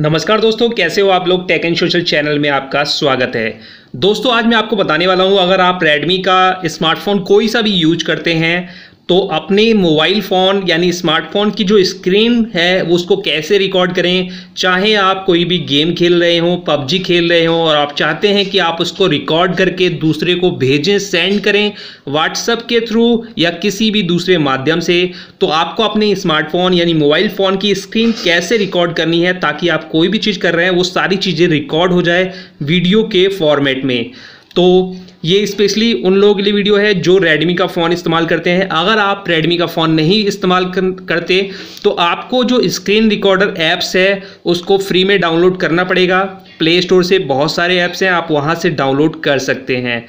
नमस्कार दोस्तों, कैसे हो आप लोग? टेक एंड सोशल चैनल में आपका स्वागत है। दोस्तों, आज मैं आपको बताने वाला हूँ, अगर आप रेडमी का स्मार्टफ़ोन कोई सा भी यूज़ करते हैं तो अपने मोबाइल फ़ोन, यानी स्मार्टफ़ोन की जो स्क्रीन है, वो उसको कैसे रिकॉर्ड करें? चाहे आप कोई भी गेम खेल रहे हों, पबजी खेल रहे हों, और आप चाहते हैं कि आप उसको रिकॉर्ड करके दूसरे को भेजें सेंड करें व्हाट्सएप के थ्रू या किसी भी दूसरे माध्यम से तो आपको अपने स्मार्टफ़ोन, यानी मोबाइल फ़ोन की स्क्रीन कैसे रिकॉर्ड करनी है, ताकि आप कोई भी चीज़ कर रहे हैं, वो सारी चीज़ें रिकॉर्ड हो जाए वीडियो के फॉर्मेट में। तो ये स्पेशली उन लोगों के लिए वीडियो है जो रेडमी का फ़ोन इस्तेमाल करते हैं। अगर आप रेडमी का फ़ोन नहीं इस्तेमाल करते तो आपको जो स्क्रीन रिकॉर्डर ऐप्स है, उसको फ्री में डाउनलोड करना पड़ेगा। प्ले स्टोर से बहुत सारे ऐप्स हैं, आप वहाँ से डाउनलोड कर सकते हैं।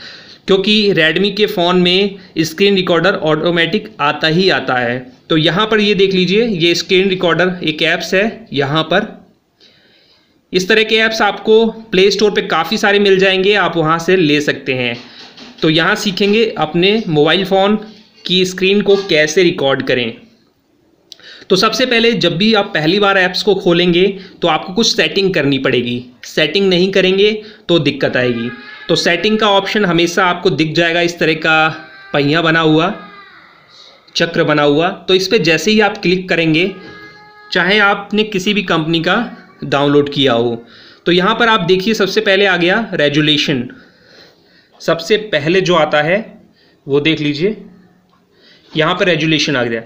क्योंकि रेडमी के फ़ोन में स्क्रीन रिकॉर्डर ऑटोमेटिक आता ही आता है। तो यहाँ पर ये देख लीजिए, ये स्क्रीन रिकॉर्डर एक ऐप्स है, यहाँ पर इस तरह के ऐप्स आपको प्ले स्टोर पे काफ़ी सारे मिल जाएँगे, आप वहाँ से ले सकते हैं। तो यहाँ सीखेंगे अपने मोबाइल फ़ोन की स्क्रीन को कैसे रिकॉर्ड करें। तो सबसे पहले जब भी आप पहली बार ऐप्स को खोलेंगे तो आपको कुछ सेटिंग करनी पड़ेगी। सेटिंग नहीं करेंगे तो दिक्कत आएगी। तो सेटिंग का ऑप्शन हमेशा आपको दिख जाएगा, इस तरह का पहिया बना हुआ, चक्र बना हुआ। तो इस पर जैसे ही आप क्लिक करेंगे, चाहे आपने किसी भी कंपनी का डाउनलोड किया हो। तो यहाँ पर आप देखिए, सबसे पहले आ गया रेजुलेशन सबसे पहले जो आता है, वो देख लीजिए। यहाँ पर रेजुलेशन आ गया।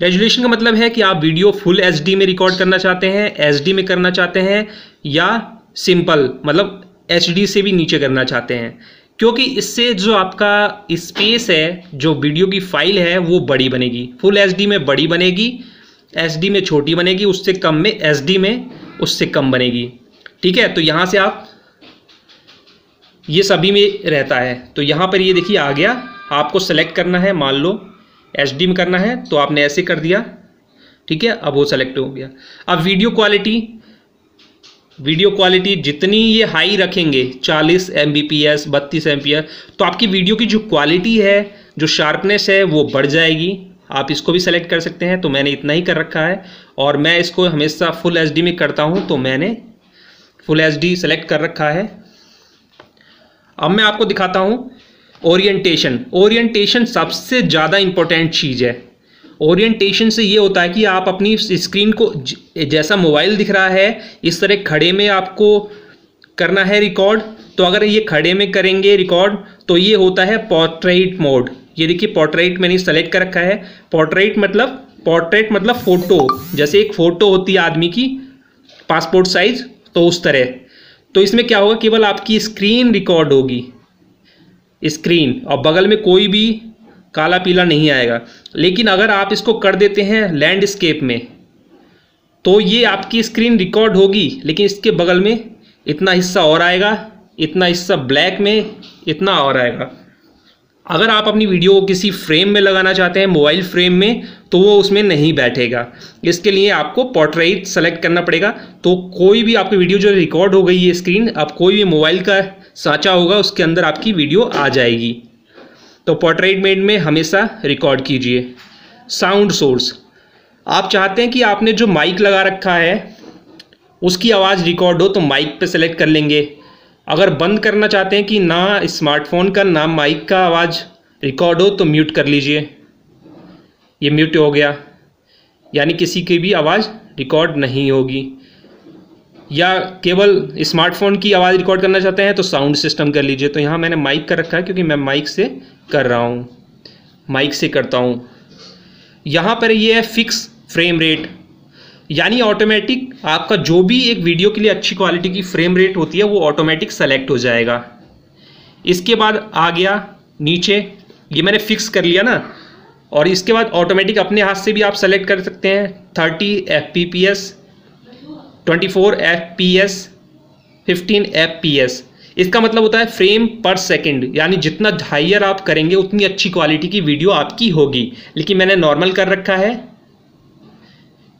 रेजुलेशन का मतलब है कि आप वीडियो फुल एच में रिकॉर्ड करना चाहते हैं एच में करना चाहते हैं, या सिंपल मतलब एच से भी नीचे करना चाहते हैं। क्योंकि इससे जो आपका स्पेस है, जो वीडियो की फ़ाइल है, वो बड़ी बनेगी। फुल एचडी में बड़ी बनेगी एच में छोटी बनेगी, उससे कम में एच में उससे कम बनेगी। ठीक है? तो यहाँ से आप ये सभी में रहता है। तो यहाँ पर ये देखिए, आ गया। आपको सेलेक्ट करना है, मान लो एचडी में करना है तो आपने ऐसे कर दिया। ठीक है? अब वो सेलेक्ट हो गया। अब वीडियो क्वालिटी वीडियो क्वालिटी जितनी ये हाई रखेंगे 40 एम बी पी एस बत्तीस एम तो आपकी वीडियो की जो क्वालिटी है, जो शार्पनेस है, वो बढ़ जाएगी। आप इसको भी सेलेक्ट कर सकते हैं तो मैंने इतना ही कर रखा है। और मैं इसको हमेशा फुल एच में करता हूँ तो मैंने फुल एच सेलेक्ट कर रखा है। अब मैं आपको दिखाता हूँ ओरिएंटेशन ओरिएंटेशन सबसे ज़्यादा इम्पोर्टेंट चीज़ है। ओरिएंटेशन से ये होता है कि आप अपनी स्क्रीन को जैसा मोबाइल दिख रहा है, इस तरह खड़े में आपको करना है रिकॉर्ड तो अगर ये खड़े में करेंगे रिकॉर्ड तो ये होता है पोर्ट्रेट मोड ये देखिए पोर्ट्रेट मैंने सेलेक्ट कर रखा है। पोर्ट्रेट मतलब पोर्ट्रेट मतलब फ़ोटो जैसे एक फ़ोटो होती है आदमी की पासपोर्ट साइज़ तो उस तरह। तो इसमें क्या होगा? केवल आपकी स्क्रीन रिकॉर्ड होगी। स्क्रीन और बगल में कोई भी काला पीला नहीं आएगा। लेकिन अगर आप इसको कर देते हैं लैंडस्केप में तो ये आपकी स्क्रीन रिकॉर्ड होगी। लेकिन इसके बगल में इतना हिस्सा और आएगा, इतना हिस्सा ब्लैक में, इतना और आएगा। अगर आप अपनी वीडियो को किसी फ्रेम में लगाना चाहते हैं, मोबाइल फ्रेम में तो वो उसमें नहीं बैठेगा। इसके लिए आपको पोर्ट्रेट सेलेक्ट करना पड़ेगा। तो कोई भी आपकी वीडियो जो रिकॉर्ड हो गई है स्क्रीन आप कोई भी मोबाइल का साँचा होगा, उसके अंदर आपकी वीडियो आ जाएगी। तो पोर्ट्रेट मेड में हमेशा रिकॉर्ड कीजिए। साउंड सोर्स आप चाहते हैं कि आपने जो माइक लगा रखा है, उसकी आवाज़ रिकॉर्ड हो तो माइक पे सेलेक्ट कर लेंगे। अगर बंद करना चाहते हैं कि ना स्मार्टफ़ोन का, ना माइक का आवाज़ रिकॉर्ड हो तो म्यूट कर लीजिए। ये म्यूट हो गया। यानी किसी की भी आवाज़ रिकॉर्ड नहीं होगी। या केवल स्मार्टफ़ोन की आवाज़ रिकॉर्ड करना चाहते हैं तो साउंड सिस्टम कर लीजिए। तो यहाँ मैंने माइक कर रखा है, क्योंकि मैं माइक से कर रहा हूँ। माइक से करता हूँ। यहाँ पर ये है फिक्स फ्रेम रेट। यानी ऑटोमेटिक आपका जो भी एक वीडियो के लिए अच्छी क्वालिटी की फ्रेम रेट होती है, वो ऑटोमेटिक सेलेक्ट हो जाएगा। इसके बाद आ गया नीचे, ये मैंने फिक्स कर लिया ना। और इसके बाद ऑटोमेटिक अपने हाथ से भी आप सेलेक्ट कर सकते हैं। Thirty F P P S twenty four F P S fifteen F P S इसका मतलब होता है फ्रेम पर सेकंड यानी जितना हाइयर आप करेंगे, उतनी अच्छी क्वालिटी की वीडियो आपकी होगी। लेकिन मैंने नॉर्मल कर रखा है।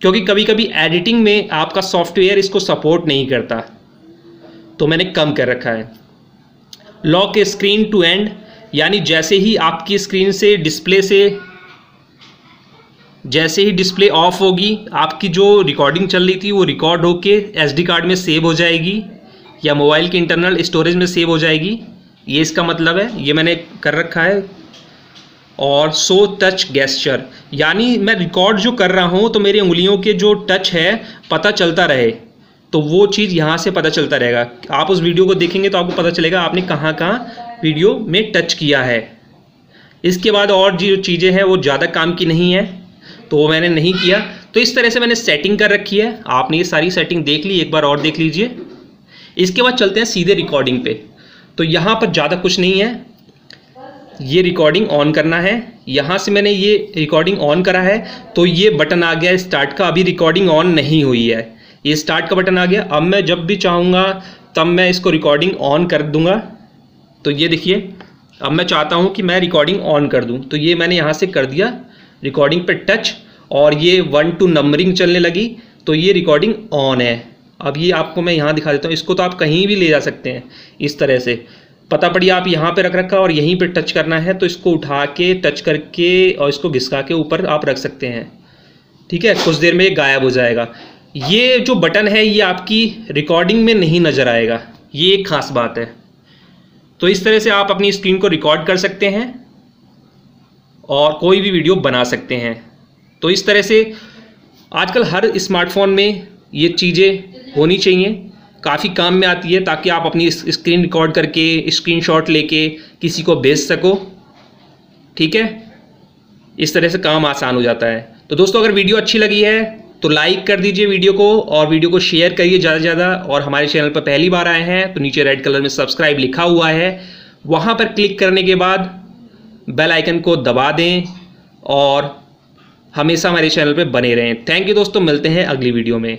क्योंकि कभी कभी एडिटिंग में आपका सॉफ्टवेयर इसको सपोर्ट नहीं करता। तो मैंने कम कर रखा है। लॉक स्क्रीन टू एंड यानी जैसे ही आपकी स्क्रीन से डिस्प्ले से, जैसे ही डिस्प्ले ऑफ़ होगी, आपकी जो रिकॉर्डिंग चल रही थी वो रिकॉर्ड होके एसडी कार्ड में सेव हो जाएगी, या मोबाइल के इंटरनल स्टोरेज में सेव हो जाएगी। ये इसका मतलब है, ये मैंने कर रखा है। और सो टच गेस्चर यानी मैं रिकॉर्ड जो कर रहा हूँ तो मेरी उंगलियों के जो टच है, पता चलता रहे। तो वो चीज़ यहाँ से पता चलता रहेगा। आप उस वीडियो को देखेंगे तो आपको पता चलेगा आपने कहाँ कहाँ वीडियो में टच किया है। इसके बाद और जो चीज़ें हैं, वो ज़्यादा काम की नहीं है तो वो मैंने नहीं किया। तो इस तरह से मैंने सेटिंग कर रखी है। आपने ये सारी सेटिंग देख ली, एक बार और देख लीजिए। इसके बाद चलते हैं सीधे रिकॉर्डिंग पे। तो यहाँ पर ज़्यादा कुछ नहीं है। ये रिकॉर्डिंग ऑन करना है। यहाँ से मैंने ये रिकॉर्डिंग ऑन करा है तो ये बटन आ गया। स्टार्ट का अभी रिकॉर्डिंग ऑन नहीं हुई है। ये स्टार्ट का बटन आ गया। अब मैं जब भी चाहूँगा, तब मैं इसको रिकॉर्डिंग ऑन कर दूँगा। तो ये देखिए, अब मैं चाहता हूँ कि मैं रिकॉर्डिंग ऑन कर दूँ। तो ये मैंने यहाँ से कर दिया। रिकॉर्डिंग पर टच और ये वन टू नंबरिंग चलने लगी। तो ये रिकॉर्डिंग ऑन है। अब ये आपको मैं यहाँ दिखा देता हूँ। इसको तो आप कहीं भी ले जा सकते हैं, इस तरह से। पता पड़ी आप यहाँ पे रख रखा और यहीं पे टच करना है तो इसको उठा के टच करके और इसको घिसका के ऊपर आप रख सकते हैं। ठीक है? कुछ देर में ये गायब हो जाएगा। ये जो बटन है, ये आपकी रिकॉर्डिंग में नहीं नज़र आएगा। ये एक ख़ास बात है। तो इस तरह से आप अपनी स्क्रीन को रिकॉर्ड कर सकते हैं और कोई भी वीडियो बना सकते हैं। तो इस तरह से आजकल हर स्मार्टफ़ोन में ये चीज़ें होनी चाहिए। काफ़ी काम में आती है ताकि आप अपनी स्क्रीन रिकॉर्ड करके स्क्रीनशॉट लेके किसी को भेज सको। ठीक है? इस तरह से काम आसान हो जाता है। तो दोस्तों, अगर वीडियो अच्छी लगी है तो लाइक कर दीजिए वीडियो को और वीडियो को शेयर करिए ज़्यादा से ज़्यादा। और हमारे चैनल पर पहली बार आए हैं तो नीचे रेड कलर में सब्सक्राइब लिखा हुआ है। वहाँ पर क्लिक करने के बाद बेल आइकन को दबा दें और हमेशा हमारे चैनल पर बने रहें। थैंक यू दोस्तों, मिलते हैं अगली वीडियो में।